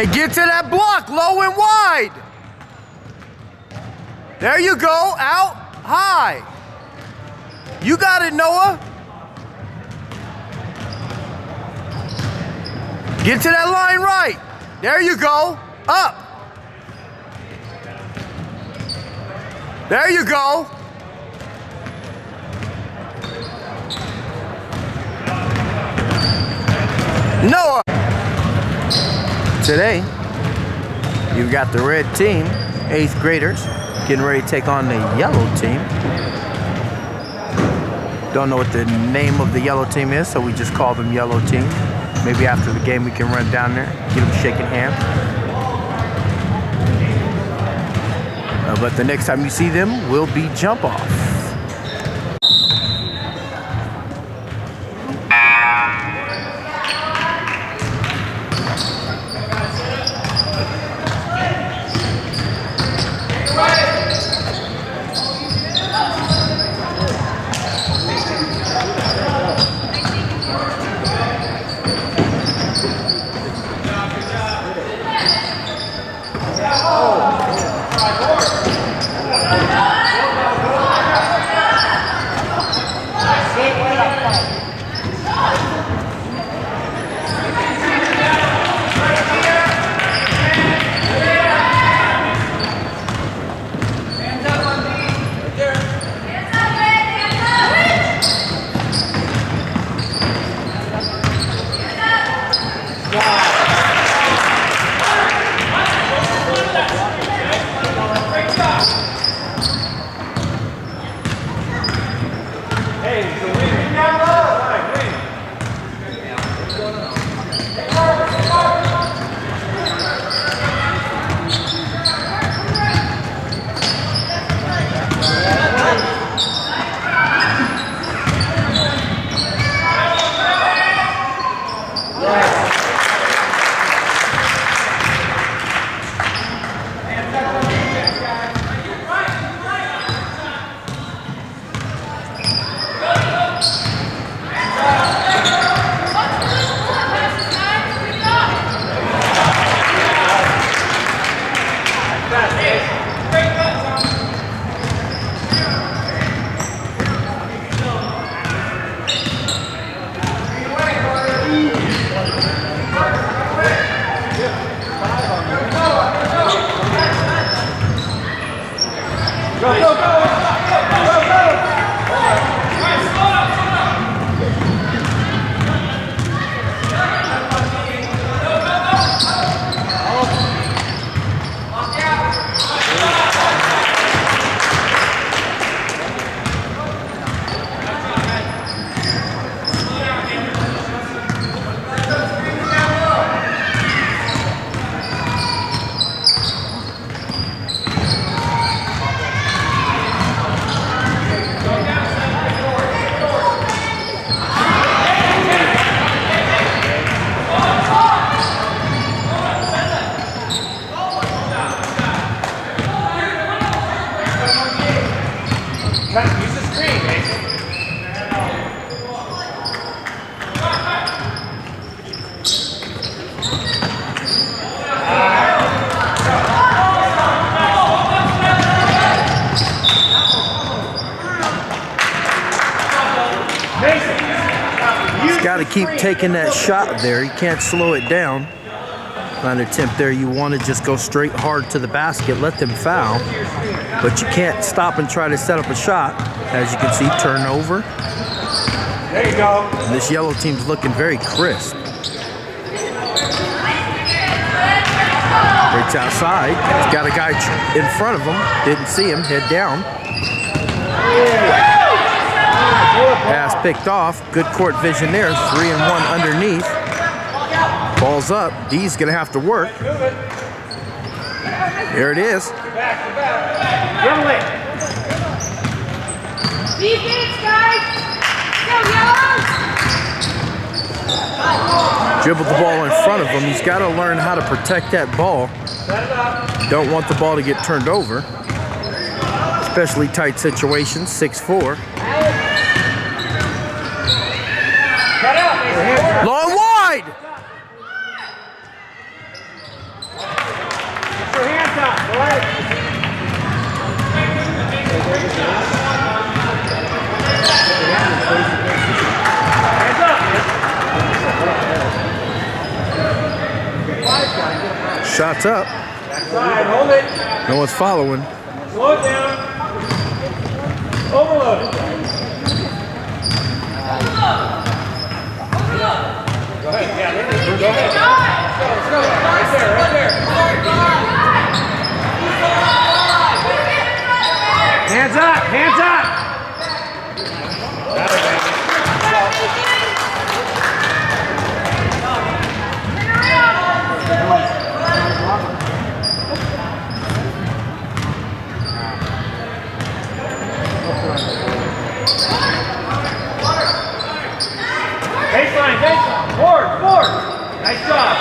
Hey, get to that block, low and wide. There you go, out, high. You got it, Noa. Get to that line right. There you go, up. There you go. Noa. Today, you've got the red team, eighth graders, getting ready to take on the yellow team. Don't know what the name of the yellow team is, so we just call them yellow team. Maybe after the game we can run down there, get them shaking hands. Uh, but the next time you see them will be jump off. Keep taking that shot there. You can't slow it down. On an attempt there, you want to just go straight hard to the basket, let them foul. But you can't stop and try to set up a shot. As you can see, turnover. There you go. And this yellow team's looking very crisp. It's outside. He's got a guy in front of him. Didn't see him. Head down. Pass picked off. Good court vision there. Three and one underneath. Ball's up. D's gonna have to work. There it is. Dribble. Defense, guys! Dribbled the ball in front of him. He's got to learn how to protect that ball. Don't want the ball to get turned over. Especially tight situations, 6'4". Long wide. Put your hands up, boys. Shots up. Hold it. No one's following. Slow down. Overload. Hands up, hands up. Got it, baby. Baseline, baseline. Forward, forward.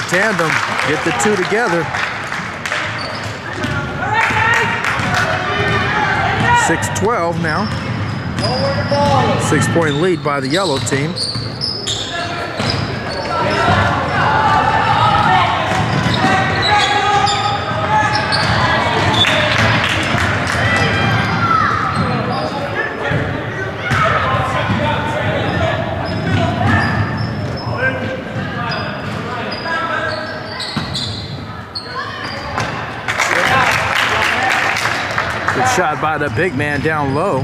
the tandem. Get the two together. Six twelve now. Six point lead by the yellow team. Shot by the big man down low.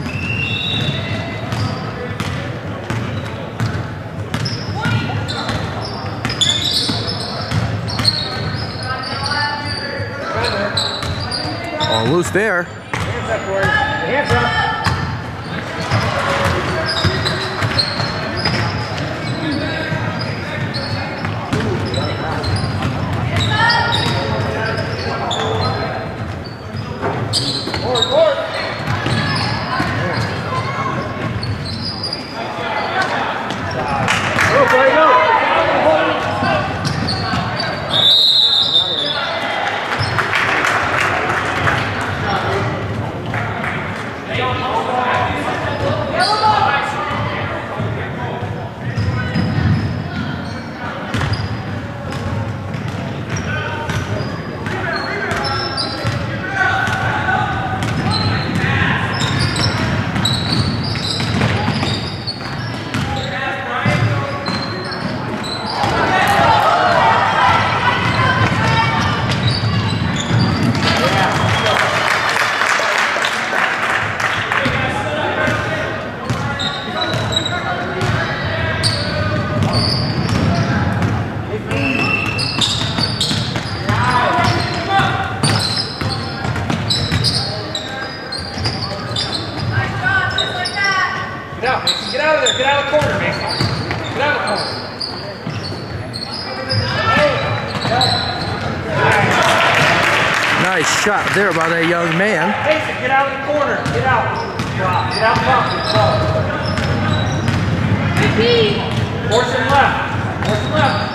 All loose there. Hands up, boys. Hands up. Forward, forward. Go, buddy, go. Nice job, just like that. Get out, Mason. Get out of there. Get out of the corner, Mason. Get out of the corner. Nice shot there by that young man. Mason, get out of the corner. Get out. Get out. Force him left. Force him left.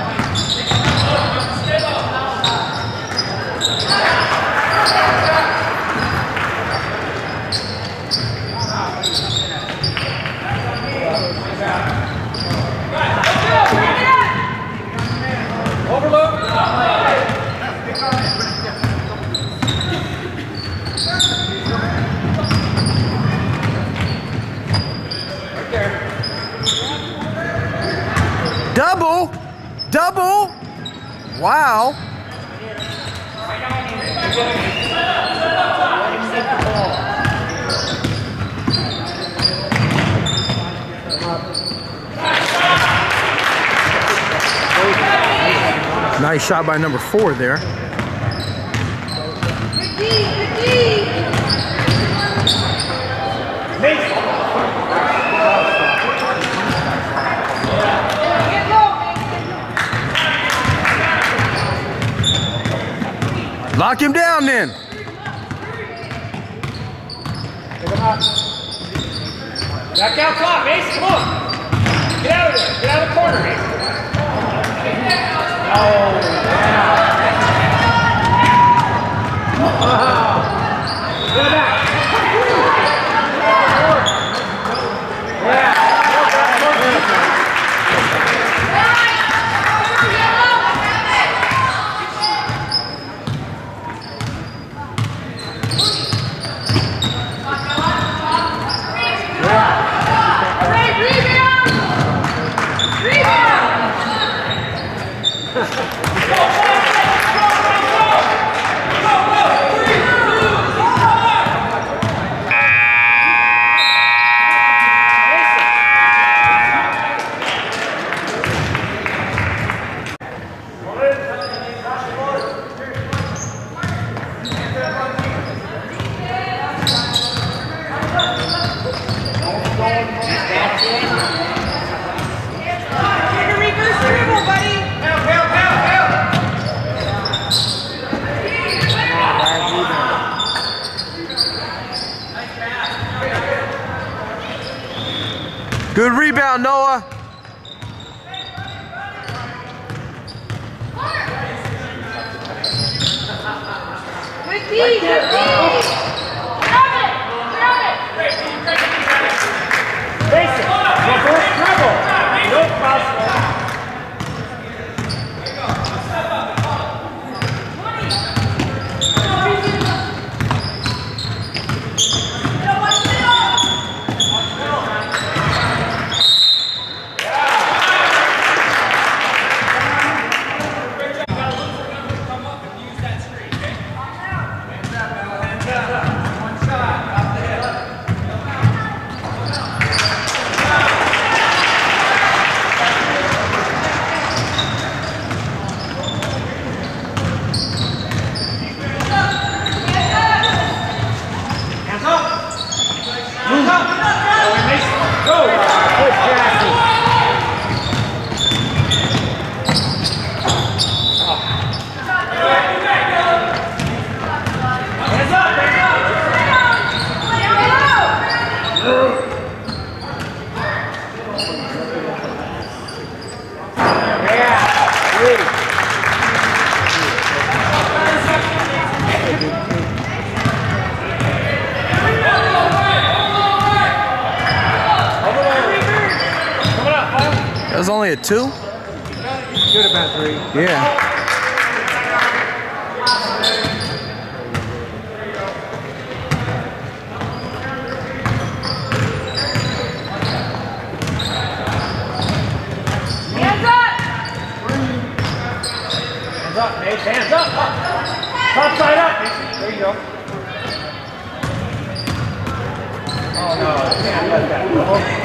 Overload. Right there. Double! Double! Wow! Nice shot by number four there. Good D, good D. Knock him down then. Back out top, Mason. Come on. Get out of there. Get out of the corner, Mason. Oh. Go back. Hey, rebound! Rebound! Take a reverse dribble, buddy. Rebound, Noa. Good D, good D. Grab it, grab it. Mason, reverse dribble. No cross. Hands up. Move up. Go, Mason. Go. Good, Jackie. Hands up, hands up. Yeah. Three. Coming up, Kyle. That was only a two? Should have been three. Yeah. Hands up. Hands up, Hands up. Top side up. Mason. There you go. Oh no, you can't let that go.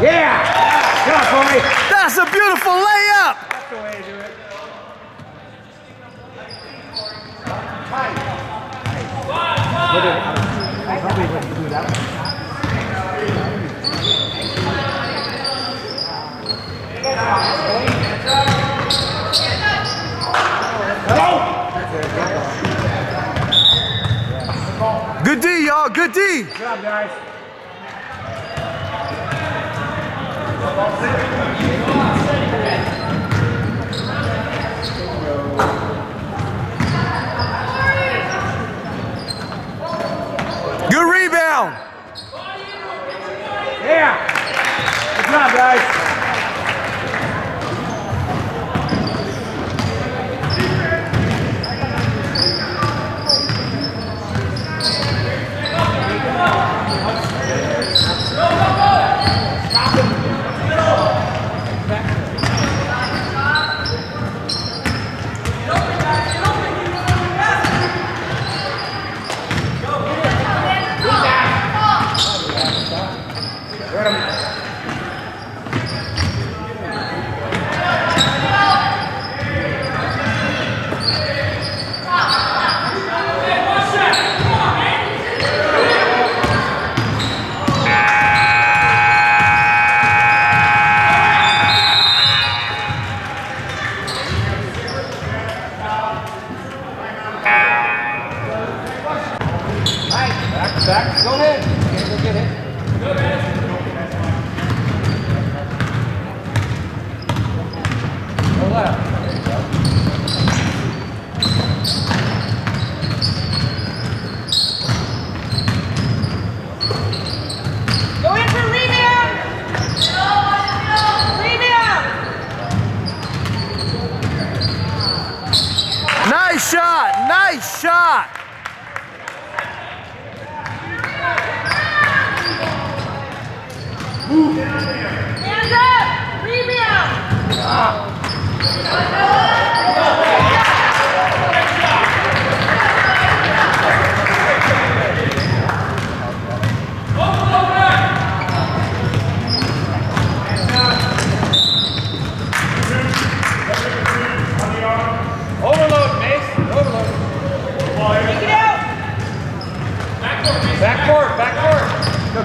Yeah. Come on, Corey. That's a beautiful layup. That's the way to do it. Good D, y'all. Good D. Good job, guys. ます。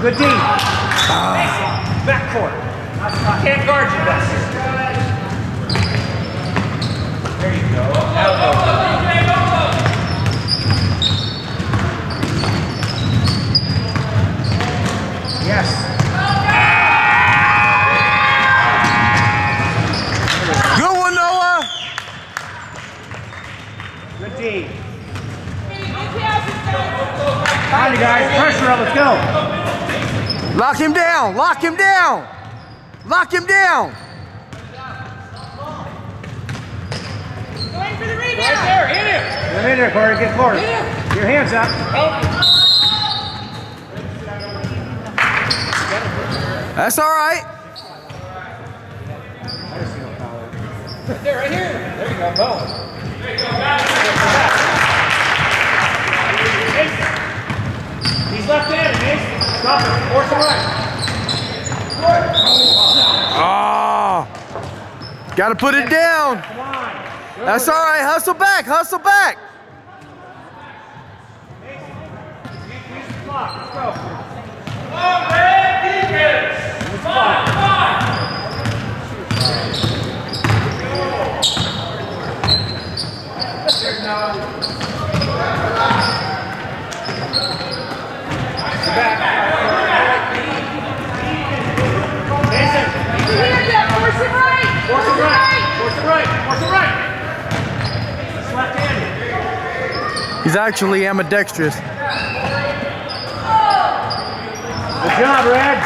Good D. Mason, back court. Can't guard you back. There you go. Elbow. Yes. Good one, Noa. Good. On you guys. Pressure up. Let's go. Lock him down. Lock him down. Lock him down. Go in for the Right there. Hit him. Get in there, Corey. Get forward. Your hands up. That's all right. There, right here. There you go. Boom. He's left-handed, Mason. Stop it. Force him Ah. right. Oh. Got to put it down. That's all right. Hustle back. Hustle back. Mason, Hands up. Force it right. force him He's actually ambidextrous. Good job, Red.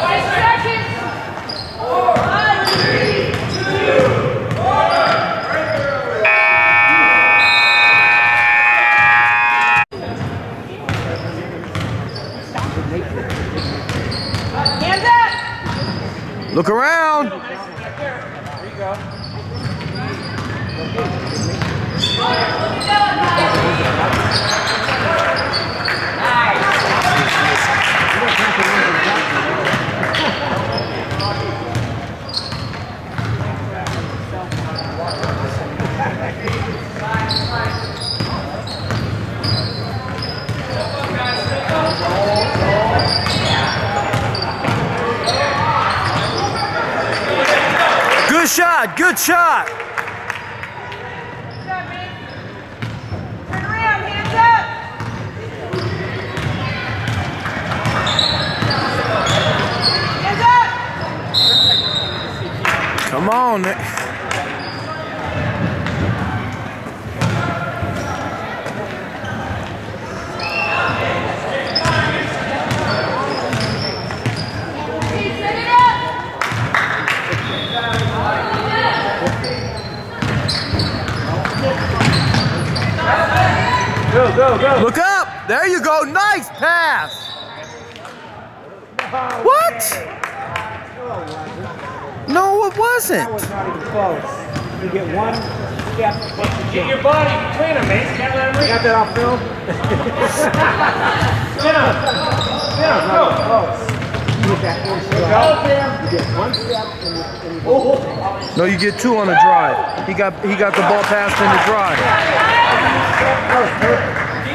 Five seconds. One, three, Hands up. Look around. Good shot. Good shot. Hands up, man. Turn around, hands up. Hands up. Come on. Set it up. Go, go, go. Look up. There you go. Nice pass. What? No, it wasn't. That was not even close. You get one step. Get your body between them, Mace. Can't let them reach. Got that off film? Sit down. Sit down. Go. Close. You get that one step. You get one step and you, and you go. No, you get two on the drive. He got he got the ball passed in the drive.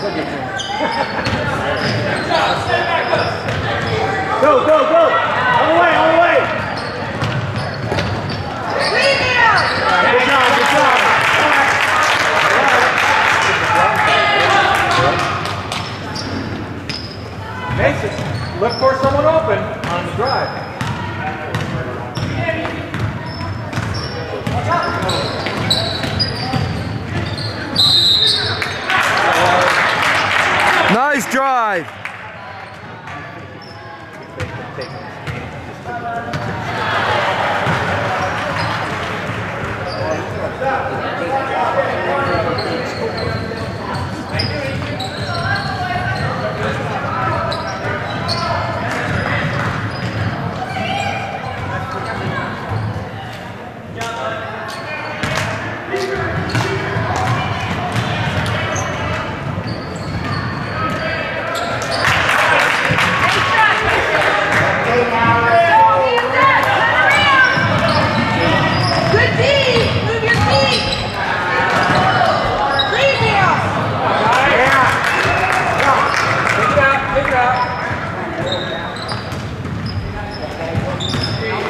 go, go, go. On the way, on the way. Good job, good job. Mason, look for someone open on the drive. Nice drive. Good D! Move your feet! Rebound! Pick it out, pick it out. Go, set it up. Forward. Turn around! Yeah. Good job, seven. Mason, look for the, look for an open, open person. Let's go. Straight. Take it if you got it.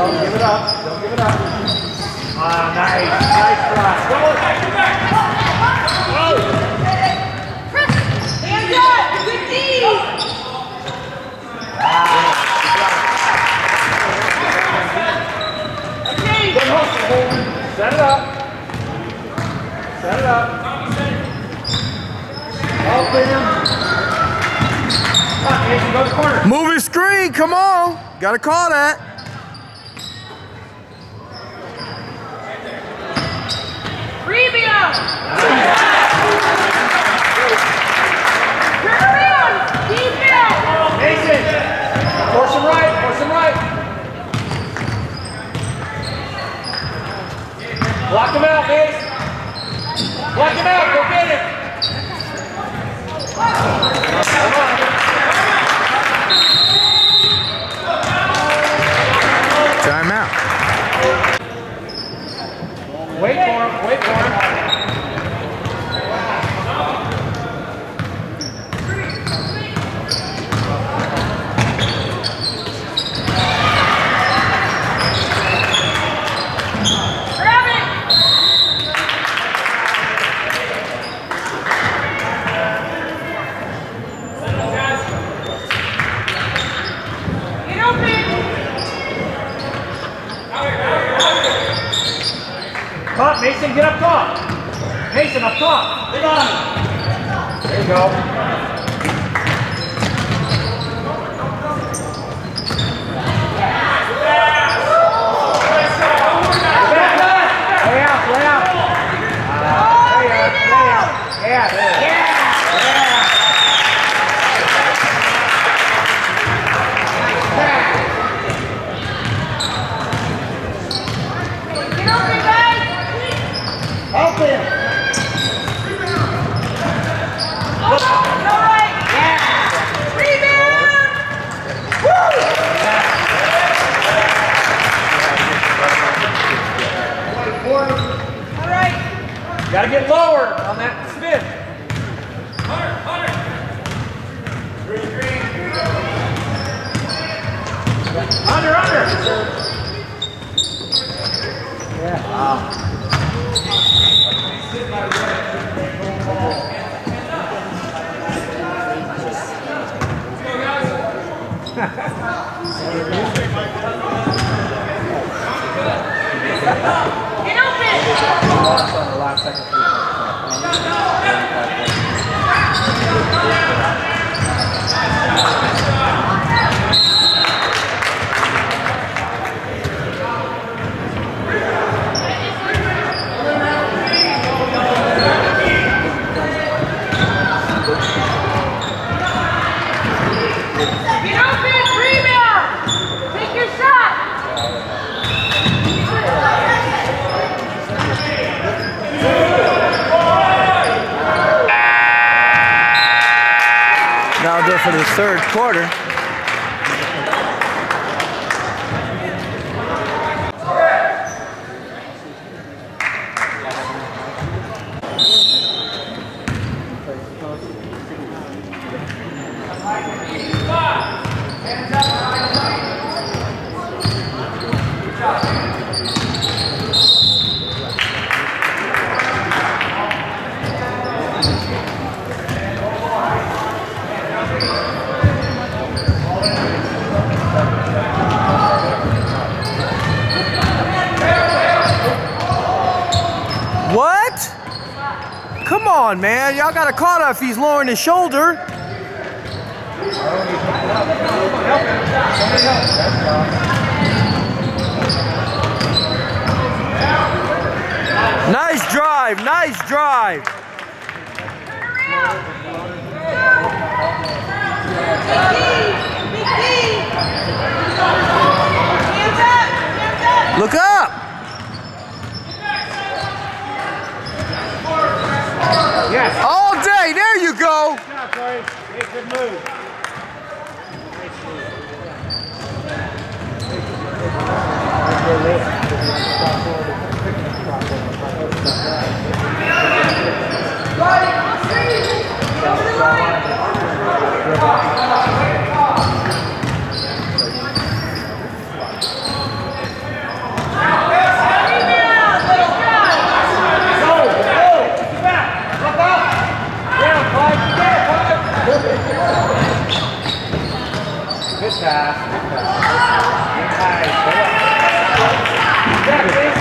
Don't give it up. Don't give it up. Ah, nice. Nice try. Hands up! Good D! Okay, Good hustle, Holden. Set it up. Set it up. Open him. Come on, Mason, go to the corner. Moving screen, come on. Gotta call that. rebound! Turn around! Defense! Mason, force him right, force him right. Block him out, Mace. Block him out, go get him. Come on. Timeout. Wait for him, wait for him. Grab it! Get open! Come on, Mason, get up top. Mason, up top. Get on, got a that if he's lowering his shoulder. Nice drive. Nice drive. Hands up! Hands up! Look up. Yes. All day. There you go. Good job, Corey. Hey, good move. Over the line! Rebound! Let's go! Go, go. Get back. Up, up. Down, Clyde. Get it, Clyde. Good pass. Good pass. Good pass. Back, please.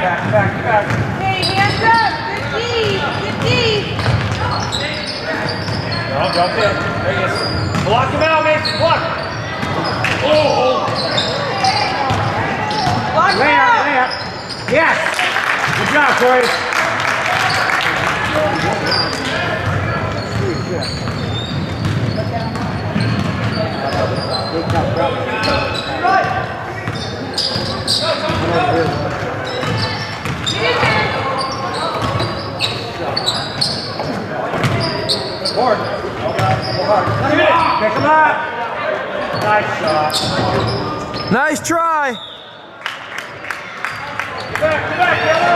Back, back, back. Hey, hands up! Good D! Good D! No, jump in. There he is. Block him out, Mason. Block. Oh, Lock oh. him out, lay out. Yes. Good job, Corey. Hard. Pick him up. Nice shot. Nice try. Get back, get back, yellow.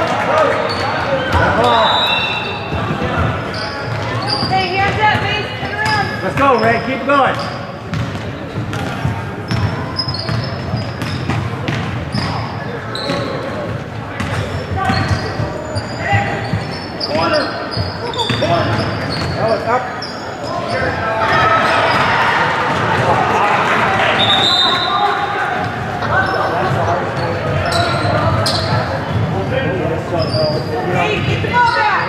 Hey, hands up, Mace! Turn around! Let's go, Ray. Keep going. Corner. Corner. Oh, it's up. Hey, get the ball back!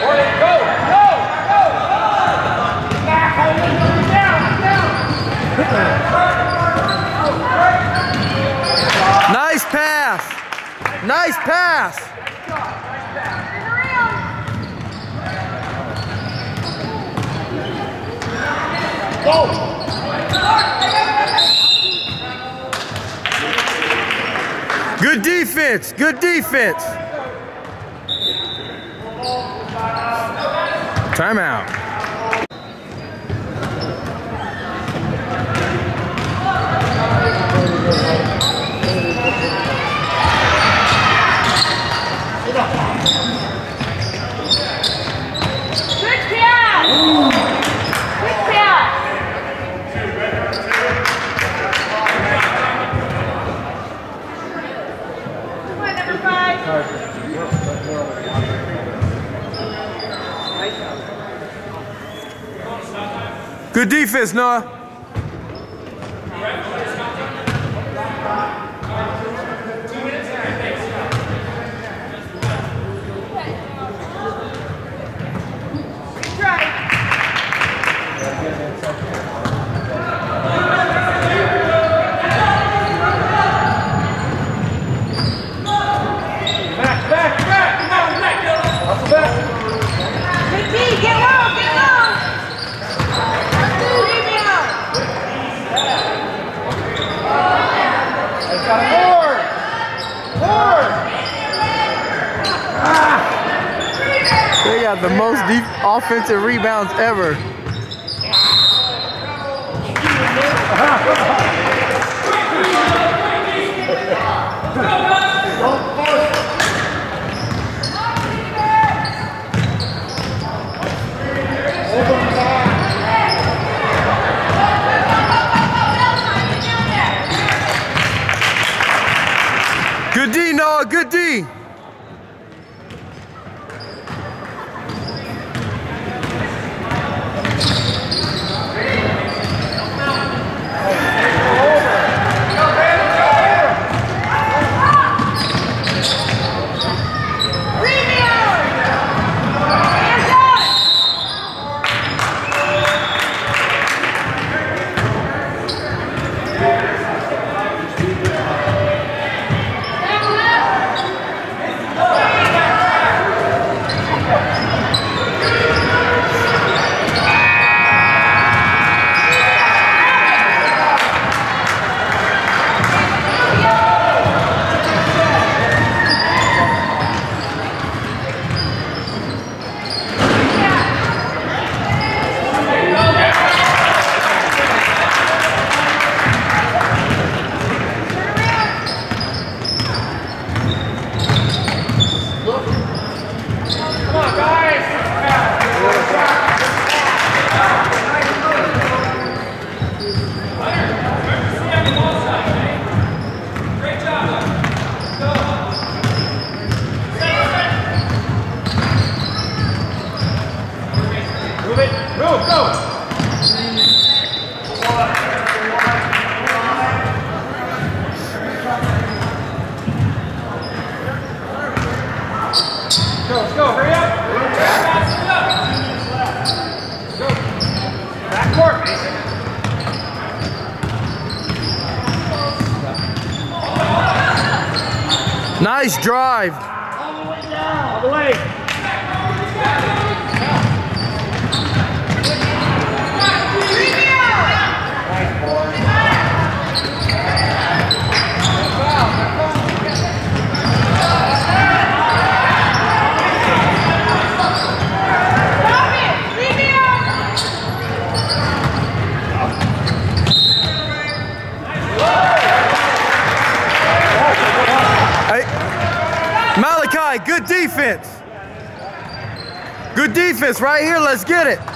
Corner, go, go, go. Back, hold it. Down, down. Nice pass. Nice pass. Go. Good defense. Good defense. Timeout. Good defense, Noa. Right. offensive rebounds ever. right here. Let's get it.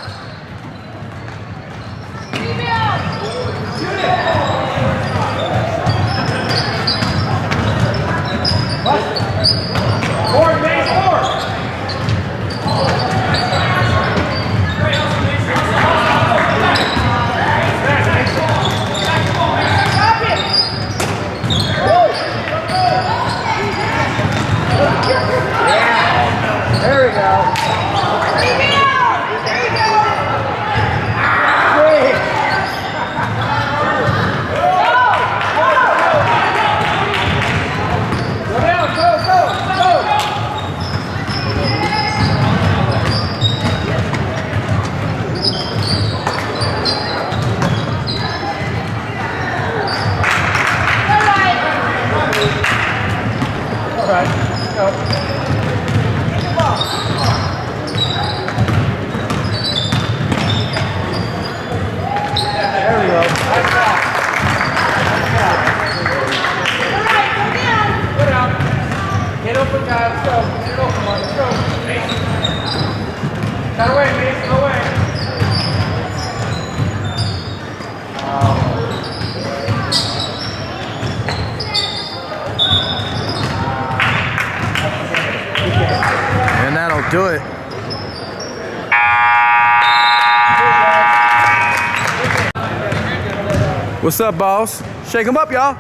What's up, boss? Shake them up, y'all.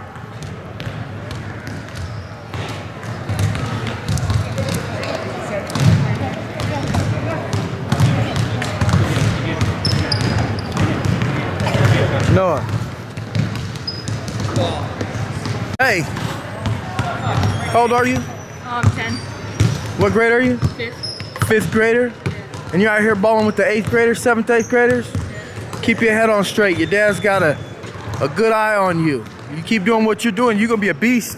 Noa. Hey. How old are you? Um, 10. What grade are you? 5th. Fifth grader? And you're out here balling with the eighth graders, seventh, eighth graders? Keep your head on straight. Your dad's got a, a good eye on you. You keep doing what you're doing, you're gonna be a beast.